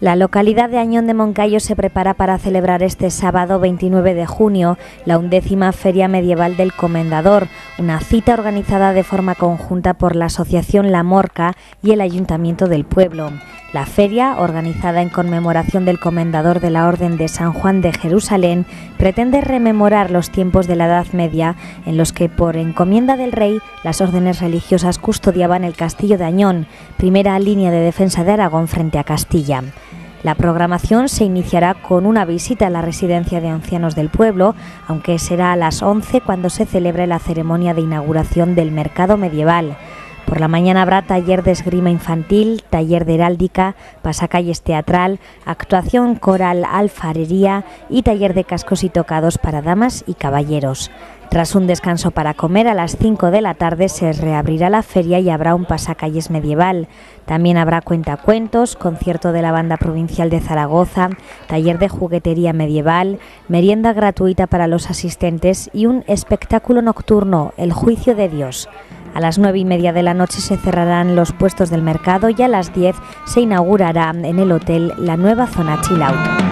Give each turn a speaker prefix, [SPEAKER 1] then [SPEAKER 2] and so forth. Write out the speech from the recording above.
[SPEAKER 1] La localidad de Añón de Moncayo se prepara para celebrar este sábado 29 de junio la undécima Feria Medieval del Comendador, una cita organizada de forma conjunta por la Asociación La Morca y el Ayuntamiento del pueblo. La feria, organizada en conmemoración del Comendador de la Orden de San Juan de Jerusalén, pretende rememorar los tiempos de la Edad Media en los que, por encomienda del rey, las órdenes religiosas custodiaban el castillo de Añón, primera línea de defensa de Aragón frente a Castilla. La programación se iniciará con una visita a la residencia de ancianos del pueblo, aunque será a las 11 cuando se celebre la ceremonia de inauguración del mercado medieval. Por la mañana habrá taller de esgrima infantil, taller de heráldica, pasacalles teatral, actuación coral alfarería y taller de cascos y tocados para damas y caballeros. Tras un descanso para comer, a las 5 de la tarde se reabrirá la feria y habrá un pasacalles medieval. También habrá cuentacuentos, concierto de la Banda Provincial de Zaragoza, taller de juguetería medieval, merienda gratuita para los asistentes y un espectáculo nocturno, El Juicio de Dios. A las nueve y media de la noche se cerrarán los puestos del mercado y a las 10 se inaugurará en el hotel la nueva zona chill out.